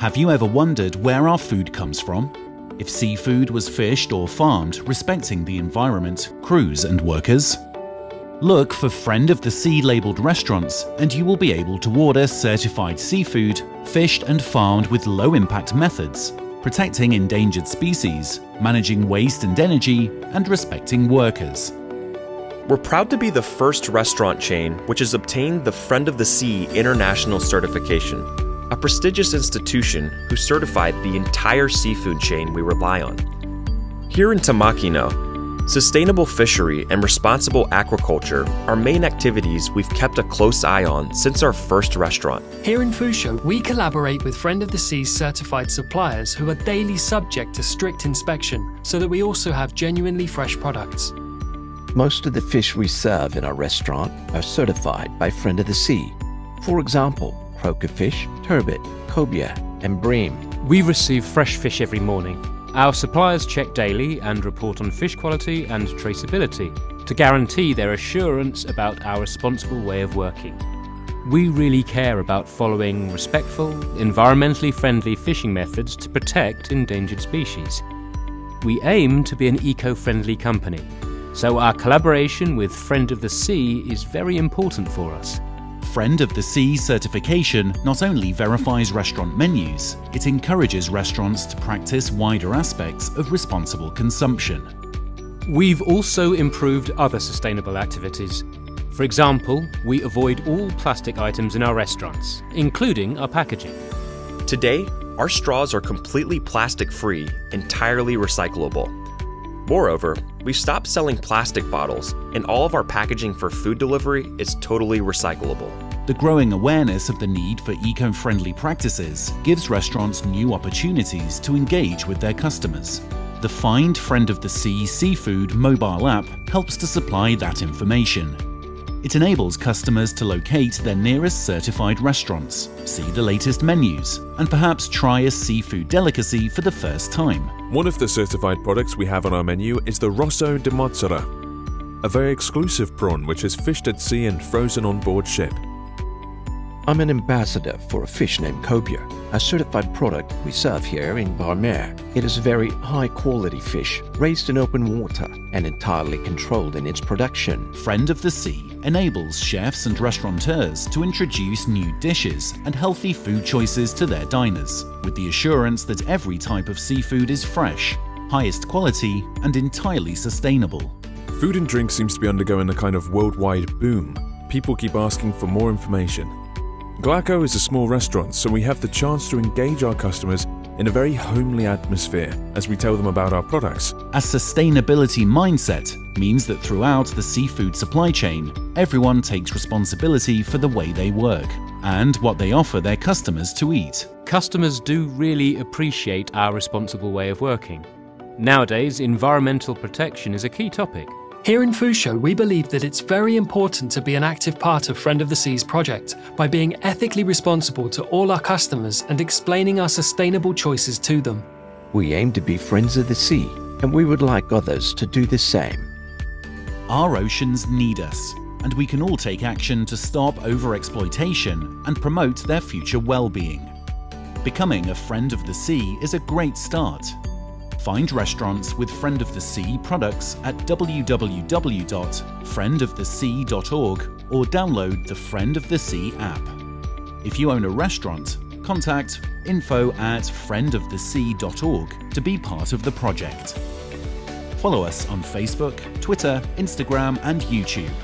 Have you ever wondered where our food comes from? If seafood was fished or farmed respecting the environment, crews and workers? Look for Friend of the Sea labelled restaurants and you will be able to order certified seafood fished and farmed with low impact methods, protecting endangered species, managing waste and energy, and respecting workers. We're proud to be the first restaurant chain which has obtained the Friend of the Sea International certification, a prestigious institution who certified the entire seafood chain we rely on. Here in Tamakino, Sustainable fishery and responsible aquaculture are main activities we've kept a close eye on since our first restaurant. Here in Fusho, we collaborate with Friend of the Seas certified suppliers who are daily subject to strict inspection so that we also have genuinely fresh products. Most of the fish we serve in our restaurant are certified by Friend of the Sea. For example, croakerfish, turbot, cobia, and bream. We receive fresh fish every morning our suppliers check daily and report on fish quality and traceability to guarantee their assurance about our responsible way of working. We really care about following respectful, environmentally friendly fishing methods to protect endangered species. We aim to be an eco-friendly company, so our collaboration with Friend of the Sea is very important for us. Friend of the Sea certification not only verifies restaurant menus, it encourages restaurants to practice wider aspects of responsible consumption. We've also improved other sustainable activities. For example, we avoid all plastic items in our restaurants, including our packaging. Today, our straws are completely plastic free, entirely recyclable. Moreover, we've stopped selling plastic bottles, and all of our packaging for food delivery is totally recyclable. The growing awareness of the need for eco friendly practices gives restaurants new opportunities to engage with their customers. The Find Friend of the Sea Seafood mobile app helps to supply that information. It enables customers to locate their nearest certified restaurants, see the latest menus, and perhaps try a seafood delicacy for the first time. One of the certified products we have on our menu is the Rosso di Mazara, a very exclusive prawn which is fished at sea and frozen on board ship. I'm an ambassador for a fish named cobia, a certified product we serve here in Barmer. It is a very high quality fish, raised in open water and entirely controlled in its production. Friend of the Sea enables chefs and restaurateurs to introduce new dishes and healthy food choices to their diners, with the assurance that every type of seafood is fresh, highest quality, and entirely sustainable. Food and drink seems to be undergoing a kind of worldwide boom. People keep asking for more information. Glaco is a small restaurant, so we have the chance to engage our customers in a very homely atmosphere as we tell them about our products. A sustainability mindset means that throughout the seafood supply chain, everyone takes responsibility for the way they work and what they offer their customers to eat. Customers do really appreciate our responsible way of working. Nowadays, environmental protection is a key topic. Here in Fusho, we believe that it's very important to be an active part of Friend of the Seas project by being ethically responsible to all our customers and explaining our sustainable choices to them. We aim to be friends of the sea, and we would like others to do the same. Our oceans need us, and we can all take action to stop overexploitation and promote their future well-being. Becoming a friend of the sea is a great start, Find restaurants with Friend of the Sea products at www.friendofthesea.org or download the Friend of the Sea app. If you own a restaurant, contact info at friendofthesea.org to be part of the project. Follow us on Facebook, Twitter, Instagram, and YouTube.